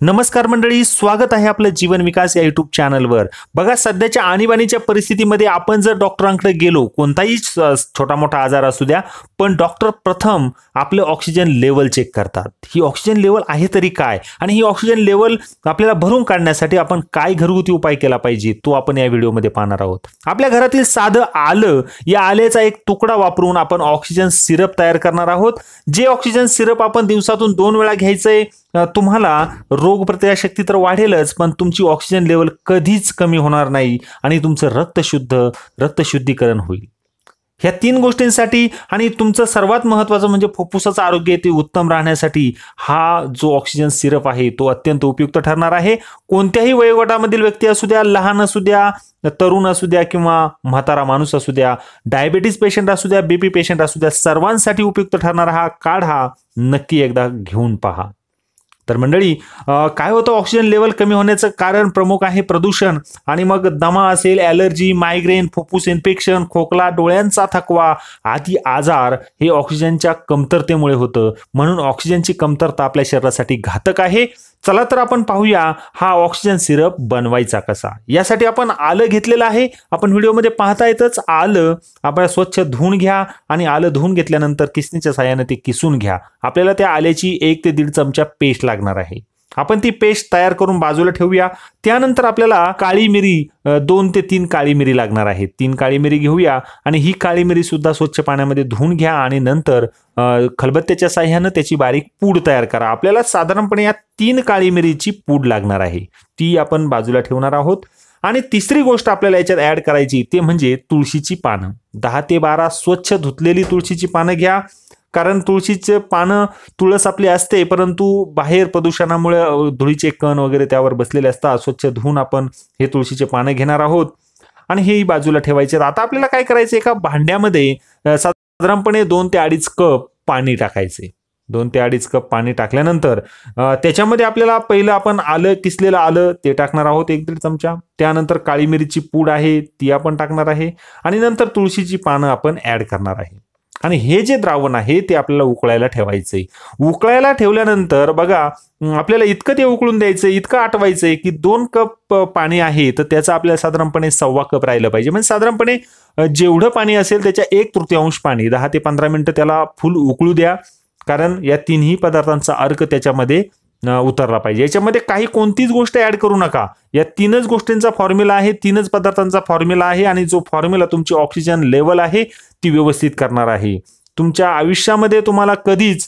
नमस्कार मंडळी स्वागत आहे आपलं जीवन विकास या युट्यूब चॅनलवर बघा सध्याच्या आणीबाणीच्या परिस्थितीमध्ये आपण जर डॉक्टरांकडे गेलो कोणताही स- छोटा मोठा आजार असू द्या पण डॉक्टर प्रथम आपलं ऑक्सिजन लेवल चेक करतात. ही ऑक्सिजन लेवल आहे तरी काय? आणि ही ऑक्सिजन लेवल आपल्याला भरून काढण्यासाठी आपण काय घरगुती उपाय केला पाहिजे तो आपण या व्हिडिओमध्ये पाहणार आहोत. आपल्या घरातील साधं आलं या आल्याचा एक तुकडा वापरून आपण ऑक्सिजन सिरप तयार करणार आहोत. जे ऑक्सिजन सिरप आपण दिवसातून दोन वेळा घ्यायचंय आहे तुम्हाला रोगप्रतिकारशक्ती तर वाढेलच पण तुमची ऑक्सिजन लेवल कधीच कमी होणार नाही आणि तुमचं रक्त शुद्ध होईल. ह्या तीन गोष्टींसाठी आणि तुमचं सर्वात महत्त्वाचं म्हणजे फुफ्फुसाचं आरोग्य ते उत्तम राहण्यासाठी हा जो ऑक्सिजन सिरप आहे तो अत्यंत उपयुक्त ठरणार आहे. कोणत्याही वयोगटामधील व्यक्ती असू द्या लहान असू द्या तरुण असू द्या किंवा म्हातारा माणूस असू द्या डायबिटीस पेशंट असू द्या बीपी पेशंट असू द्या सर्वांसाठी उपयुक्त ठरणारा हा काढ हा नक्की एकदा घेऊन पहा. तर मंडळी काय होतं ऑक्सिजन लेवल कमी होण्याचं कारण प्रमुख आहे प्रदूषण. आणि मग दमा असेल ॲलर्जी मायग्रेन फुफ्फुस इन्फेक्शन खोकला डोळ्यांचा थकवा आदी आजार हे ऑक्सिजनच्या कमतरतेमुळे होतं. म्हणून ऑक्सिजनची कमतरता आपल्या शरीरासाठी घातक आहे. चला तर आपण पाहूया हा ऑक्सिजन सिरप बनवायचा कसा. यासाठी आपण आलं घेतलेलं आहे. आपण व्हिडिओमध्ये पाहता येतच आलं. आपण स्वच्छ धुवून घ्या आणि आलं धुवून घेतल्यानंतर किसणीच्या साह्याने ते किसून घ्या. आपल्याला त्या आल्याची एक ते दीड चमचा पेस्ट लागणार आहे. आपण ती पेस्ट तयार करून बाजूला ठेवूया. त्यानंतर आपल्याला काळी मिरी दोन ते तीन काळी मिरी लागणार आहे तीन काळी मिरी घेऊया आणि ही काळी मिरी सुद्धा स्वच्छ पाण्यामध्ये धुवून घ्या आणि नंतर खलबत्त्याच्या साह्यानं त्याची बारीक पूड तयार करा. आपल्याला साधारणपणे या तीन काळी मिरीची पूड लागणार आहे. ती आपण बाजूला ठेवणार आहोत. आणि तिसरी गोष्ट आपल्याला याच्यात ऍड करायची ते म्हणजे तुळशीची पानं. दहा ते बारा स्वच्छ धुतलेली तुळशीची पानं घ्या. कारण तुळशीचे पानं तुळस आपली असते परंतु बाहेर प्रदूषणामुळे धुळीचे कण वगैरे त्यावर बसलेले असतात. स्वच्छ धुवून आपण हे तुळशीचे पानं घेणार आहोत. आणि हेही बाजूला ठेवायचे. आता आपल्याला काय करायचं? एका भांड्यामध्ये साधारणपणे दोन ते अडीच कप पाणी टाकायचे. दोन ते अडीच कप पाणी टाकल्यानंतर त्याच्यामध्ये आपल्याला पहिलं आपण आलं किसलेलं आलं ते टाकणार आहोत एक दीड चमचा. त्यानंतर काळी मिरीची पूड आहे ती आपण टाकणार आहे. आणि नंतर तुळशीची पानं आपण ऍड करणार आहे. आणि हे जे द्रावण आहे ते आपल्याला उकळायला ठेवायचंय. उकळायला ठेवल्यानंतर बघा आपल्याला इतकं ते उकळून द्यायचं इतकं आटवायचंय की दोन कप पाणी आहे तर त्याचं आपल्याला साधारणपणे सव्वा कप राहिलं पाहिजे. म्हणजे साधारणपणे जेवढं पाणी असेल त्याच्या एक तृतीयांश पाणी दहा ते पंधरा मिनिटं त्याला फुल उकळू द्या. कारण या तिन्ही पदार्थांचा अर्क त्याच्यामध्ये उतरला पाहिजे. याच्यामध्ये काही कोणतीच गोष्ट ऍड करू नका. या तीनच गोष्टींचा फॉर्म्युला आहे तीनच पदार्थांचा फॉर्म्युला आहे आणि जो फॉर्म्युला तुमची ऑक्सिजन लेवल आहे ती व्यवस्थित करणार आहे. तुमच्या आयुष्यामध्ये तुम्हाला कधीच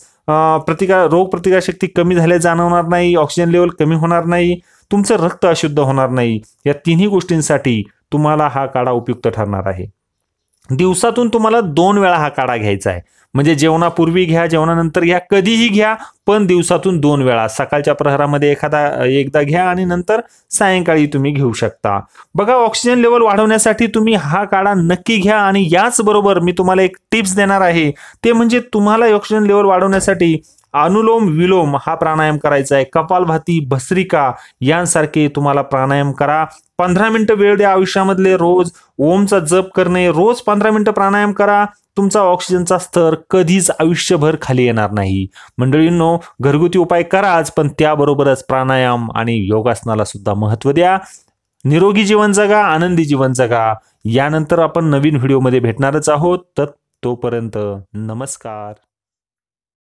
प्रतिकार रोग प्रतिकारशक्ती कमी झाल्या जाणवणार नाही ऑक्सिजन लेवल कमी होणार नाही तुमचं रक्त अशुद्ध होणार नाही. या तिन्ही गोष्टींसाठी तुम्हाला हा काढा उपयुक्त ठरणार आहे. दिवसातून तुम्हाला दोन वेळा हा काढा घ्यायचा आहे. म्हणजे जेवणापूर्वी घ्या जेवणानंतर घ्या कधीही घ्या पण दिवसातून दोन वेळा. सकाळच्या प्रहरामध्ये एखादा एकदा घ्या आणि नंतर सायंकाळी तुम्ही घेऊ शकता. बघा ऑक्सिजन लेवल वाढवण्यासाठी तुम्ही हा काढा नक्की घ्या आणि याचबरोबर मी तुम्हाला एक टिप्स देणार आहे. ते म्हणजे तुम्हाला ऑक्सिजन लेवल वाढवण्यासाठी अनुलोम विलोम हा प्राणायाम करायचा आहे. कपालभाती भस्त्रिका यांसारखे तुम्हाला प्राणायाम करा. पंधरा मिनिटं वेळ द्या आयुष्यामधले. रोज ओमचा जप करणे. रोज पंधरा मिनिटं प्राणायाम करा. तुमचा ऑक्सिजनचा स्तर कधीच आयुष्यभर खाली येणार नाही. मंडळींनो घरगुती उपाय कराच पण त्याबरोबरच प्राणायाम आणि योगासनाला सुद्धा महत्त्व द्या. निरोगी जीवन जगा आनंदी जीवन जगा. यानंतर आपण नवीन व्हिडिओमध्ये भेटणारच आहोत. तर तोपर्यंत नमस्कार.